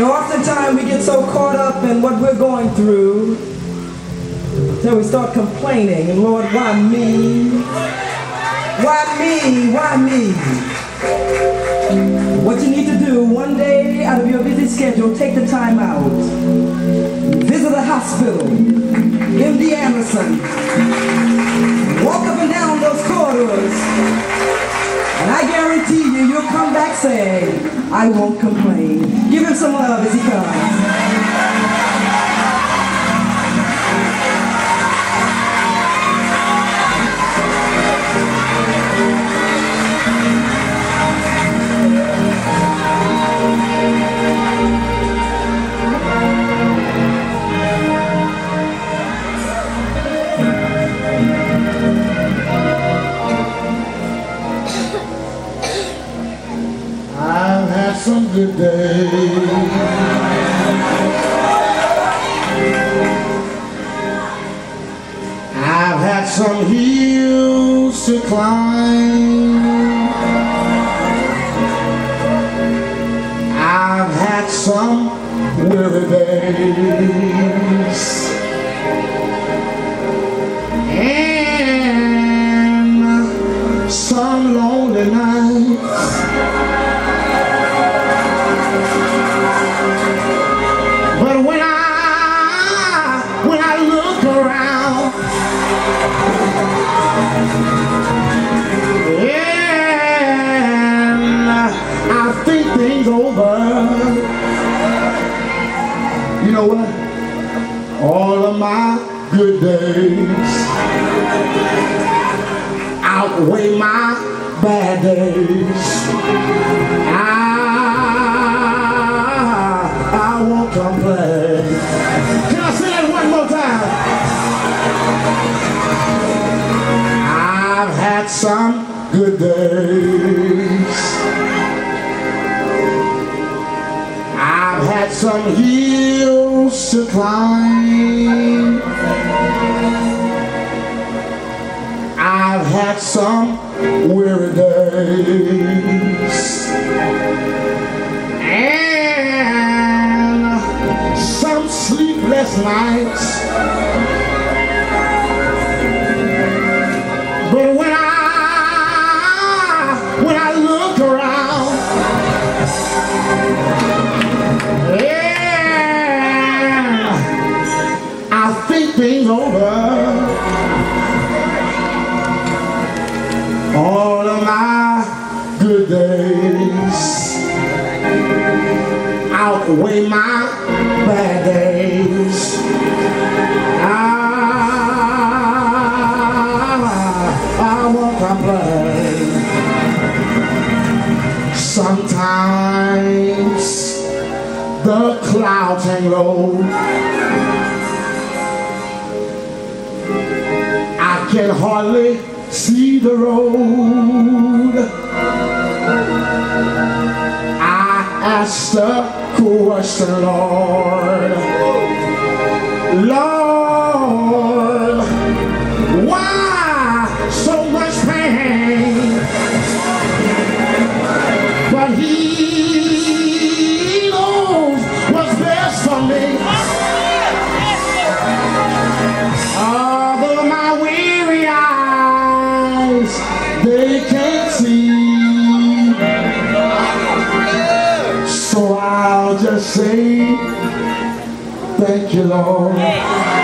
Now, oftentimes we get so caught up in what we're going through that we start complaining. And Lord, why me? Why me? Why me? What you need to do one day out of your busy schedule, take the time out. Visit a hospital. MD Anderson. Saying, I won't complain. Give him some love as he comes. Some good days. I've had some hills to climb. I've had some weary days. And some lonely nights. But when I when I look around and I think things over, you know what? All of my good days outweigh my bad days. I, some good days. I've had some hills to climb. I've had some weary days. And some sleepless nights. Low. I can hardly see the road. I asked the question, Lord, Lord, say, thank you, Lord.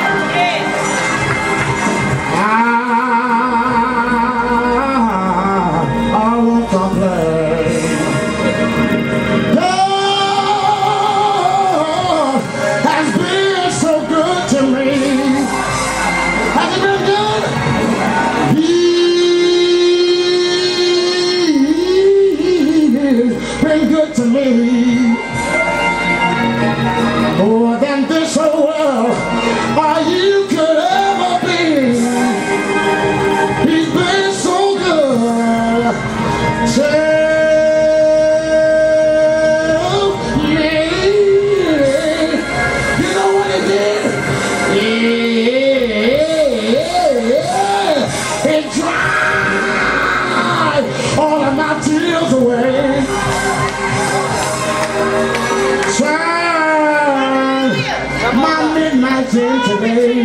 miles away. Try my midnight in today.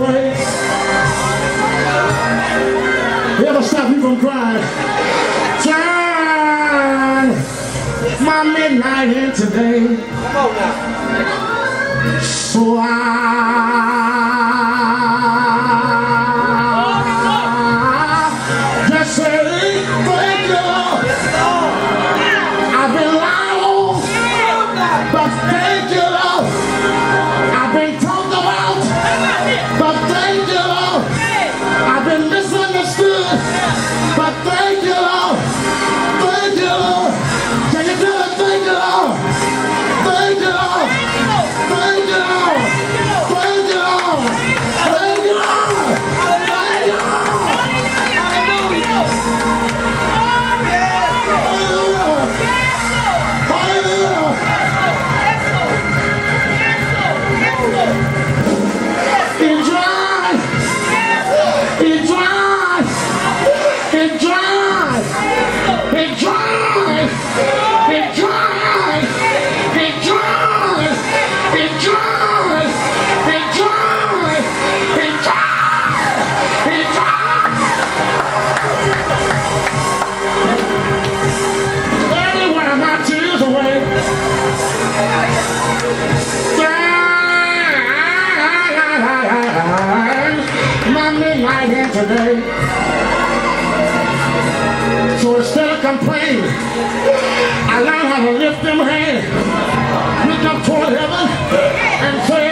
race. You stop you from crying? John, my midnight hit today. So I today. So instead of complaining, I learned how to lift them hands, look up toward heaven, and say,